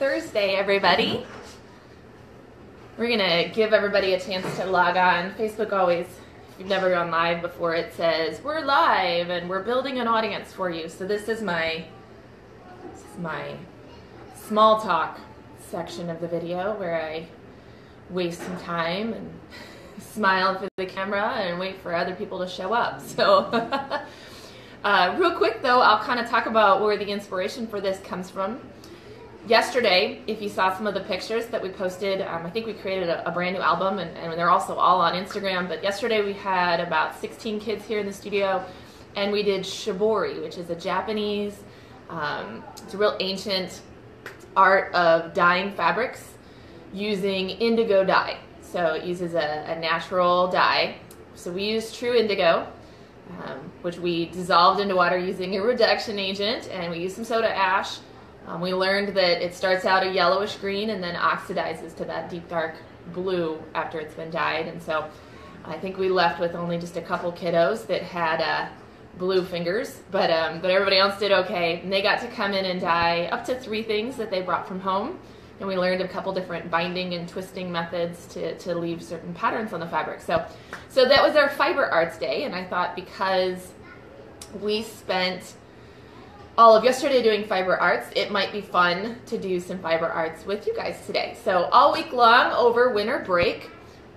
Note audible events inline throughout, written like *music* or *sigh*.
Thursday, everybody. We're gonna give everybody a chance to log on. Facebook always, if you've never gone live before, it says we're live and we're building an audience for you. So this is my this is my small talk section of the video where I waste some time and *laughs* smile for the camera and wait for other people to show up. *laughs* So, *laughs* uh, real quick though, I'll kind of talk about where the inspiration for this comes from yesterday, if you saw some of the pictures that we posted, um, I think we created a, a brand new album, and, and, they're also all on Instagram. But yesterday we had about 16 kids here in the studio, and we did shibori, which is a Japanese, um, it's a real ancient art of dyeing fabrics using indigo dye. So it uses a, a natural dye. So we use true indigo. Um, which we dissolved into water using a reduction agent, and we used some soda ash, um, we learned that it starts out a yellowish green and then oxidizes to that deep dark blue after it's been dyed. And so I think we left with only just a couple kiddos that had uh, blue fingers, but um, but everybody else did okay. And they got to come in and dye up to three things that they brought from home. And we learned a couple different binding and twisting methods to, to leave certain patterns on the fabric. So, so that was our fiber arts day. And I thought because we spent all of yesterday doing fiber arts, it might be fun to do some fiber arts with you guys today. So all week long over winter break,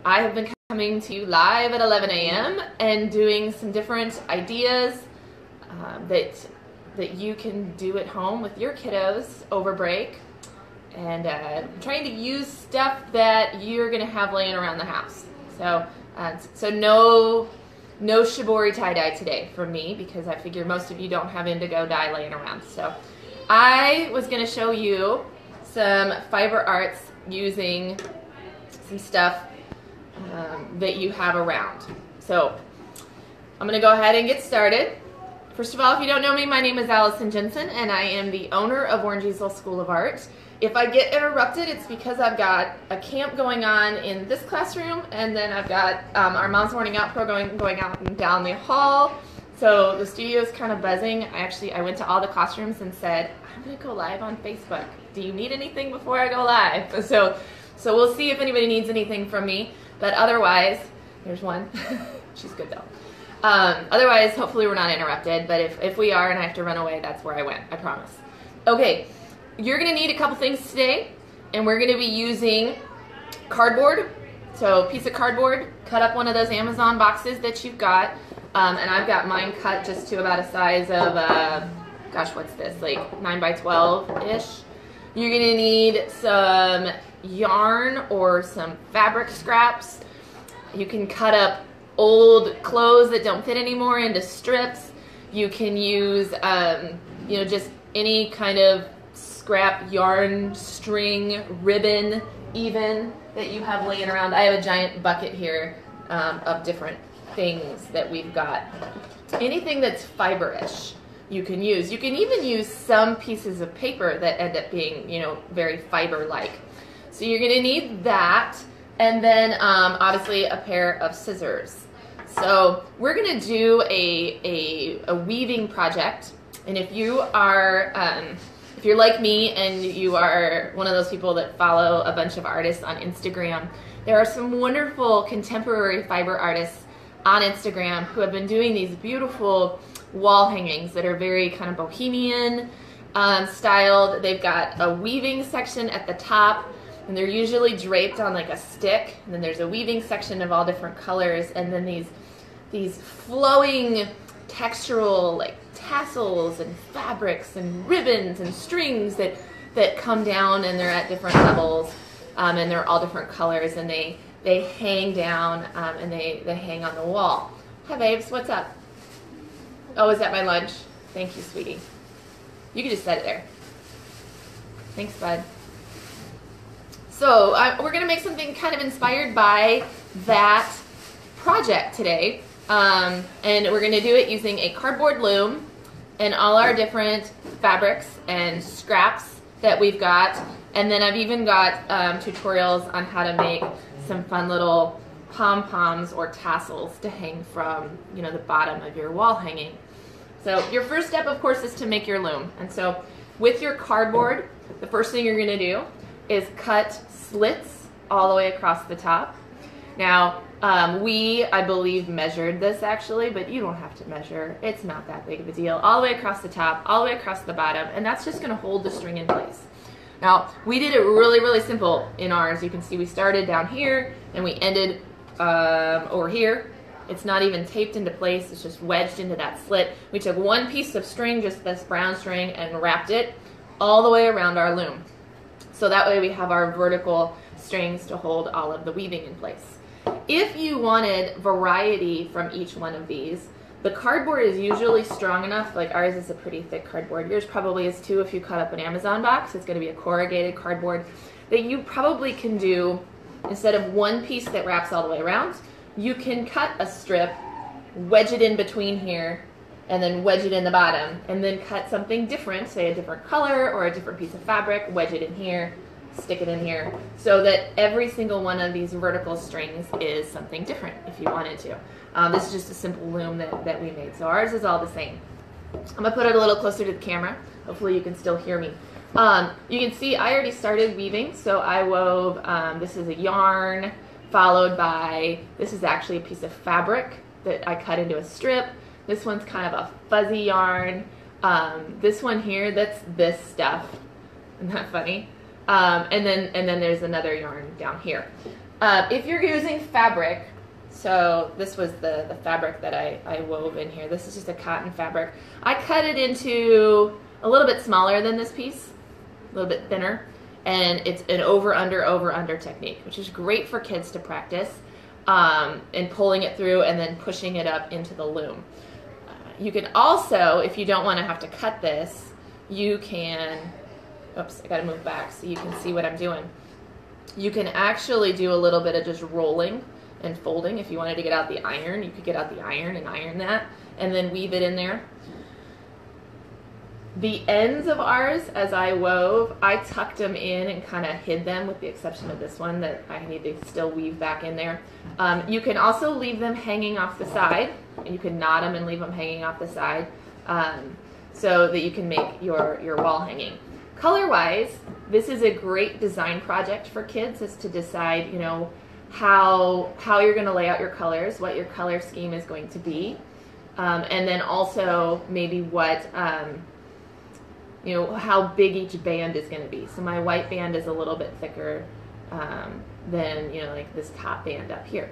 I have been coming to you live at 11 a.m. and doing some different ideas um, that that you can do at home with your kiddos over break and uh, trying to use stuff that you're to have laying around the house. So, uh, so no no shibori tie-dye today for me because I figure most of you don't have indigo dye laying around. So I was going to show you some fiber arts using some stuff um, that you have around. So I'm going to go ahead and get started. First of all, if you don't know me, my name is Allison Jensen and I am the owner of Orange Easel School of Art. If I get interrupted, it's because I've got a camp going on in this classroom, and then I've got um, our Mom's Morning Out program going, out and down the hall. So the studio is kind of buzzing. I actually, I went to all the classrooms and said, I'm gonna go live on Facebook. Do you need anything before I go live? *laughs* So, so we'll see if anybody needs anything from me. But otherwise, there's one. *laughs* She's good though. Um, otherwise, hopefully we're not interrupted. But if, if we are and I have to run away, that's where I went, I promise. Okay, you're gonna need a couple things today, and we're gonna be using cardboard. So piece of cardboard, cut up one of those Amazon boxes that you've got, um, and I've got mine cut just to about a size of, uh, gosh, what's this, like 9 by 12-ish. You're gonna need some yarn or some fabric scraps. You can cut up old clothes that don't fit anymore into strips. You can use, um, you know, just any kind of scrap yarn, string, ribbon, even that you have laying around. I have a giant bucket here um, of different things that we've got. Anything that's fiberish you can use. You can even use some pieces of paper that end up being, you know, very fiber-like. So you're gonna need that, and then um, obviously a pair of scissors. So we're gonna do a, a, a weaving project, and if you are, um, if you're like me and you are one of those people that follow a bunch of artists on Instagram, there are some wonderful contemporary fiber artists on Instagram who have been doing these beautiful wall hangings that are very kind of bohemian um, styled. They've got a weaving section at the top and they're usually draped on like a stick and then there's a weaving section of all different colors and then these these flowing textural like tassels and fabrics and ribbons and strings that that come down and they're at different levels um, and they're all different colors and they they hang down um, and they they hang on the wall. Hi babes, what's up? Oh, is that my lunch? Thank you, sweetie. You can just set it there. Thanks, bud. So uh, we're gonna make something kind of inspired by that project today. Um, and we're gonna do it using a cardboard loom and all our different fabrics and scraps that we've got. And then I've even got um, tutorials on how to make some fun little pom-poms or tassels to hang from, you know, the bottom of your wall hanging. So your first step, of course, is to make your loom. And so with your cardboard, the first thing you're gonna do is cut slits all the way across the top. Now, um, we, I believe, measured this actually, but you don't have to measure. It's not that big of a deal. All the way across the top, all the way across the bottom, and that's just gonna hold the string in place. Now, we did it really, really simple in ours. You can see we started down here and we ended um, over here. It's not even taped into place. It's just wedged into that slit. We took one piece of string, just this brown string, and wrapped it all the way around our loom. So that way we have our vertical strings to hold all of the weaving in place. If you wanted variety from each one of these, the cardboard is usually strong enough, like ours is a pretty thick cardboard. Yours probably is too if you cut up an Amazon box. It's gonna be a corrugated cardboard that you probably can do, instead of one piece that wraps all the way around, you can cut a strip, wedge it in between here, and then wedge it in the bottom, and then cut something different, say a different color or a different piece of fabric, wedge it in here, stick it in here, so that every single one of these vertical strings is something different if you wanted to. Um, this is just a simple loom that, that we made. So ours is all the same. I'm gonna put it a little closer to the camera. Hopefully you can still hear me. Um, you can see I already started weaving. So I wove, um, this is a yarn followed by, this is actually a piece of fabric that I cut into a strip. This one's kind of a fuzzy yarn. Um, this one here, that's this stuff. Isn't that funny? Um, and then and then there's another yarn down here. Uh, if you're using fabric, so this was the, the fabric that I, I wove in here. This is just a cotton fabric. I cut it into a little bit smaller than this piece, a little bit thinner, and it's an over, under, over, under technique, which is great for kids to practice, um, and pulling it through and then pushing it up into the loom. Uh, you can also, if you don't want to have to cut this, you can, oops, I gotta move back so you can see what I'm doing. You can actually do a little bit of just rolling and folding. If you wanted to get out the iron, you could get out the iron and iron that and then weave it in there. The ends of ours, as I wove, I tucked them in and kind of hid them with the exception of this one that I need to still weave back in there. Um, you can also leave them hanging off the side. You can knot them and leave them hanging off the side um, so that you can make your, your wall hanging. Color-wise, this is a great design project for kids is to decide, you know, how how you're going to lay out your colors, what your color scheme is going to be, um, and then also maybe what um, you know how big each band is going to be. So my white band is a little bit thicker um, than you know like this top band up here.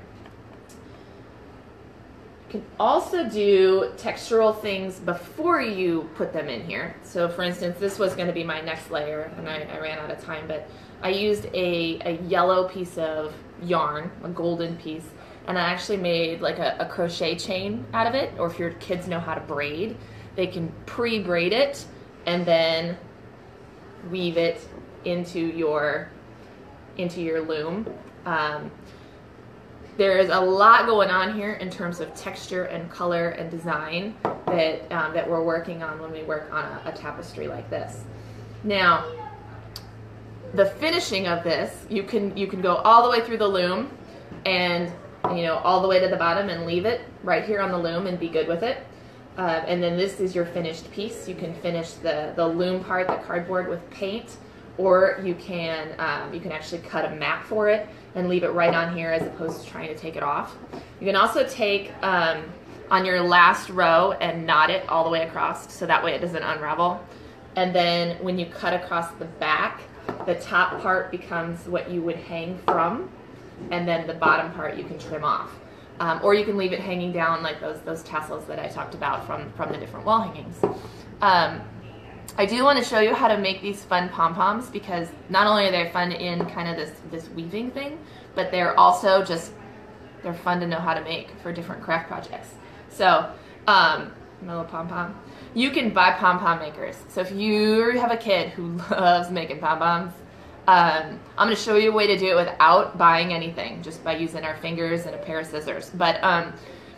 Can also do textural things before you put them in here. So for instance, this was going to be my next layer, and I, I ran out of time, but I used a, a yellow piece of yarn, a golden piece, and I actually made like a, a crochet chain out of it. Or if your kids know how to braid, they can pre-braid it and then weave it into your into your loom. Um, there's a lot going on here in terms of texture and color and design that um, that we're working on when we work on a, a tapestry like this. Now, the finishing of this, you can you can go all the way through the loom and you know all the way to the bottom and leave it right here on the loom and be good with it. Uh, and then this is your finished piece. You can finish the, the loom part, the cardboard with paint, or you can um, you can actually cut a mat for it and leave it right on here as opposed to trying to take it off. You can also take um, on your last row and knot it all the way across so that way it doesn't unravel. And then when you cut across the back, the top part becomes what you would hang from, and then the bottom part you can trim off. Um, or you can leave it hanging down like those those tassels that I talked about from, from the different wall hangings. I do want to show you how to make these fun pom-poms because not only are they fun in kind of this, this weaving thing, but they're also just, they're fun to know how to make for different craft projects. So, um, pom-pom. You can buy pom-pom makers. So if you have a kid who *laughs* loves making pom-poms, um, I'm going to show you a way to do it without buying anything, just by using our fingers and a pair of scissors. But um,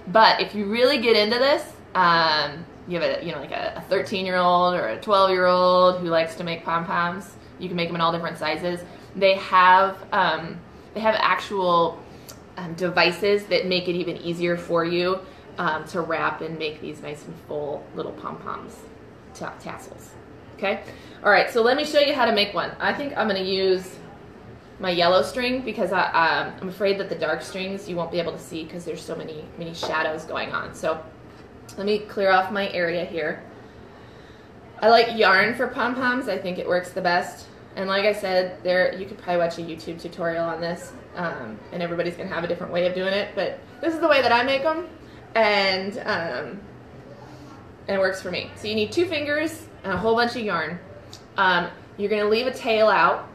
but if you really get into this, um, you have a you know like a 13 year old or a 12 year old who likes to make pom poms. You can make them in all different sizes. They have um, they have actual um, devices that make it even easier for you um, to wrap and make these nice and full little pom poms. tassels. Okay? All right, so let me show you how to make one. I think I'm going to use my yellow string because I, um, I'm afraid that the dark strings you won't be able to see because there's so many, many shadows going on. So let me clear off my area here. I like yarn for pom-poms. I think it works the best. And like I said, there you could probably watch a YouTube tutorial on this, um, and everybody's gonna have a different way of doing it. But this is the way that I make them, and um, and it works for me. So you need two fingers and a whole bunch of yarn. Um, you're gonna leave a tail out.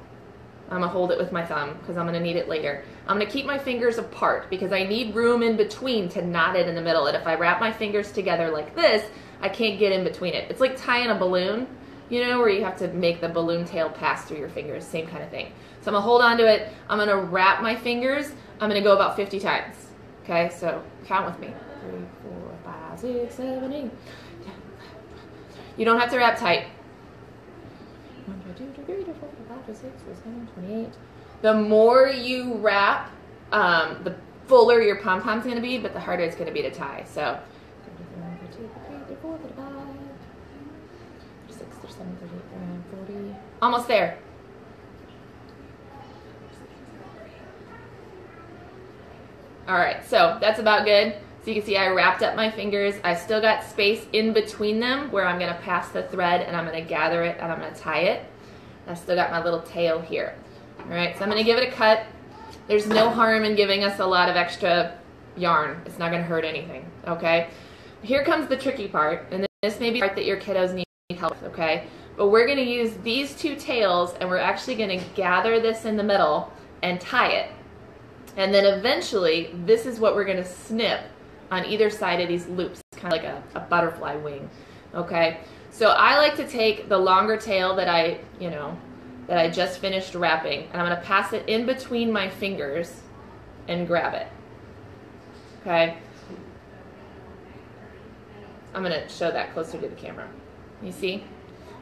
I'm gonna hold it with my thumb because I'm gonna need it later. I'm gonna keep my fingers apart because I need room in between to knot it in the middle. And if I wrap my fingers together like this, I can't get in between it. It's like tying a balloon you know, where you have to make the balloon tail pass through your fingers, same kind of thing. So I'm gonna hold on to it, I'm gonna wrap my fingers, I'm gonna go about 50 times. Okay, so count with me. Three, four, five, six, seven, eight. You don't have to wrap tight. One, two, three, four, five, six, seven, 28. The more you wrap, um, the fuller your pom-pom's gonna be, but the harder it's gonna be to tie. So Almost there. All right, so that's about good. So you can see I wrapped up my fingers. I still got space in between them where I'm gonna pass the thread and I'm gonna gather it and I'm gonna tie it. I still got my little tail here. All right, so I'm gonna give it a cut. There's no harm in giving us a lot of extra yarn. It's not gonna hurt anything, okay? Here comes the tricky part, and this may be part that your kiddos need help with, okay? But we're gonna use these two tails and we're actually gonna gather this in the middle and tie it. And then eventually, this is what we're gonna snip on either side of these loops, kind of like a, a butterfly wing, okay? So I like to take the longer tail that I, you know, that I just finished wrapping, and I'm gonna pass it in between my fingers and grab it, okay? I'm gonna show that closer to the camera. You see?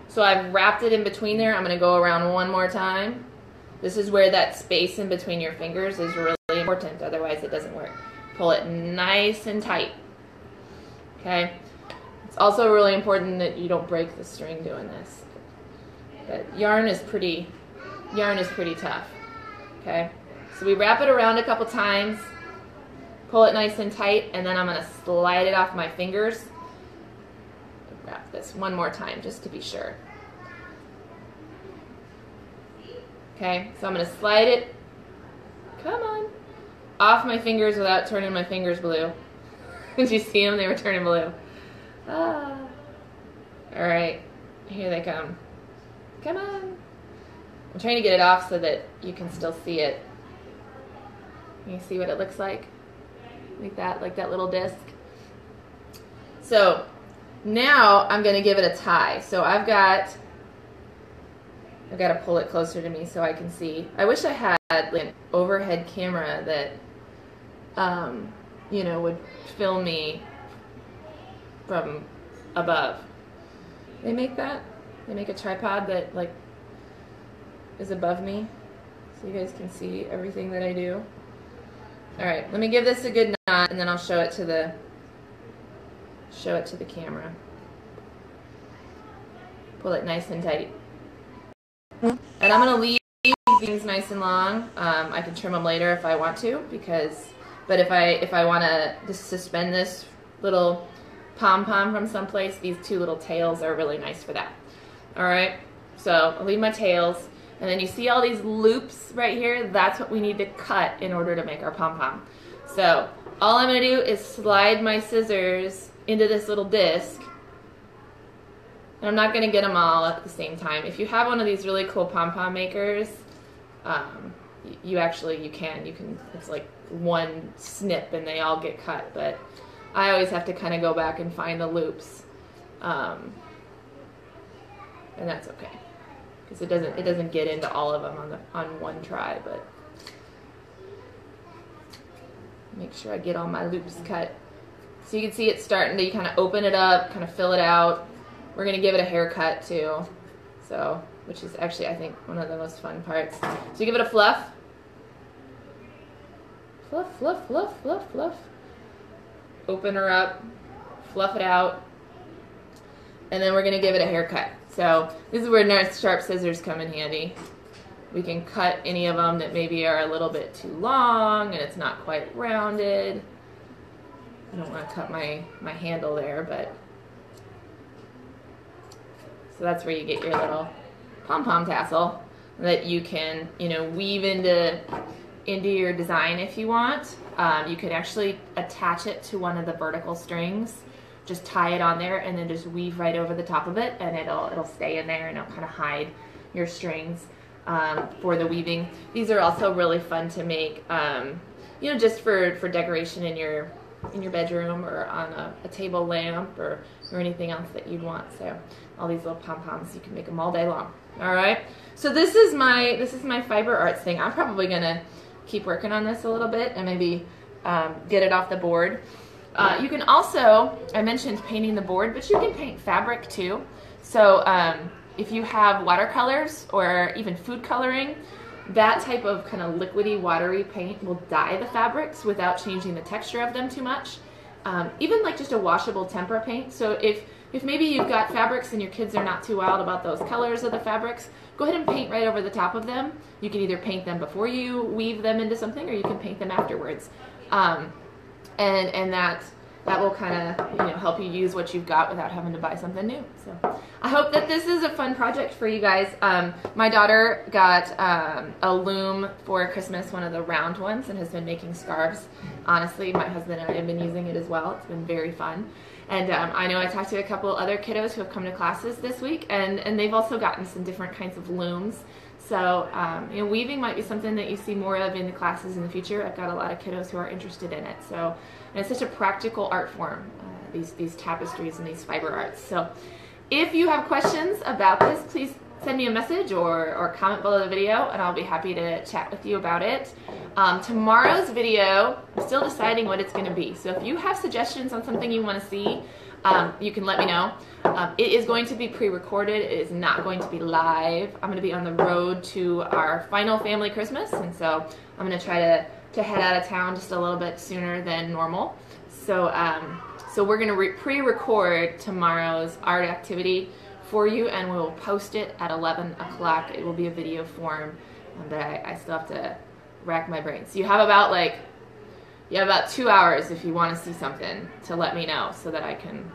So I've wrapped it in between there. I'm going to go around one more time. This is where that space in between your fingers is really important, otherwise it doesn't work. Pull it nice and tight. Okay? It's also really important that you don't break the string doing this. But yarn is pretty yarn is pretty tough. Okay? So we wrap it around a couple times, pull it nice and tight, and then I'm going to slide it off my fingers wrap this one more time just to be sure. Okay, so I'm to slide it, come on, off my fingers without turning my fingers blue. *laughs* Did you see them? They were turning blue. Ah. All right, here they come. Come on. I'm trying to get it off so that you can still see it. You see what it looks like? Like that, like that little disc. So now I'm gonna give it a tie. So I've got, I've got to pull it closer to me so I can see. I wish I had like an overhead camera that, um, you know, would film me from above. They make that? They make a tripod that like is above me so you guys can see everything that I do. All right, let me give this a good knot and then I'll show it to the show it to the camera. Pull it nice and tight. And I'm to leave these nice and long. Um, I can trim them later if I want to, because, but if I, if I want to suspend this little pom-pom from someplace, these two little tails are really nice for that. All right, so I'll leave my tails. And then you see all these loops right here? That's what we need to cut in order to make our pom-pom. So all I'm gonna do is slide my scissors into this little disc. And I'm not going to get them all at the same time. If you have one of these really cool pom-pom makers, um, you actually, you can. You can, it's like one snip and they all get cut. But I always have to kind of go back and find the loops. Um, and that's okay. Because it doesn't, it doesn't get into all of them on, the, on one try, but make sure I get all my loops cut. So you can see it's starting to kind of open it up, kind of fill it out. We're to give it a haircut too. So, which is actually, I think, one of the most fun parts. So you give it a fluff. Fluff, fluff, fluff, fluff, fluff. Open her up. Fluff it out. and then we're gonna give it a haircut. So this is where nice sharp scissors come in handy. We can cut any of them that maybe are a little bit too long and it's not quite rounded. I don't want to cut my, my handle there, but so that's where you get your little pom-pom tassel that you can, you know, weave into into your design if you want. Um, you could actually attach it to one of the vertical strings, just tie it on there, and then just weave right over the top of it, and it'll it'll stay in there and it'll kind of hide your strings um, for the weaving. These are also really fun to make, um, you know, just for for decoration in your in your bedroom or on a, a table lamp or or anything else that you'd want. So all these little pom poms, you can make them all day long. All right. So this is my this is my fiber arts thing. I'm probably gonna keep working on this a little bit and maybe um, get it off the board. Uh, you can also, I mentioned painting the board, but you can paint fabric too. So um, if you have watercolors or even food coloring, that type of kind of liquidy, watery paint will dye the fabrics without changing the texture of them too much. Um, even like just a washable tempera paint. So if, if maybe you've got fabrics and your kids are not too wild about those colors of the fabrics, go ahead and paint right over the top of them. You can either paint them before you weave them into something or you can paint them afterwards. Um, and, and that, that will kind of you know help you use what you've got without having to buy something new. So I hope that this is a fun project for you guys. Um, my daughter got um, a loom for Christmas, one of the round ones, and has been making scarves. Honestly, my husband and I have been using it as well. It's been very fun. And um, I know I talked to a couple other kiddos who have come to classes this week, and, and they've also gotten some different kinds of looms. So, um, you know, weaving might be something that you see more of in the classes in the future. I've got a lot of kiddos who are interested in it. So, it's such a practical art form, uh, these, these tapestries and these fiber arts. So, if you have questions about this, please send me a message or, or comment below the video and I'll be happy to chat with you about it. Um, tomorrow's video, I'm still deciding what it's going to be. So if you have suggestions on something you want to see, um, you can let me know. Um, it is going to be pre-recorded. It is not going to be live. I'm going to be on the road to our final family Christmas, and so I'm going to try to, to head out of town just a little bit sooner than normal. So, um, so we're going to pre-record tomorrow's art activity for you, and we'll post it at 11 o'clock. It will be a video form, but I, I still have to rack my brain. So you have about like you have about two hours if you want to see something to let me know so that I can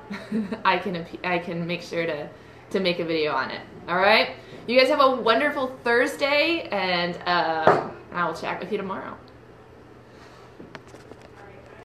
*laughs* I can I can make sure to to make a video on it. All right. You guys have a wonderful Thursday, and uh, I will chat with you tomorrow.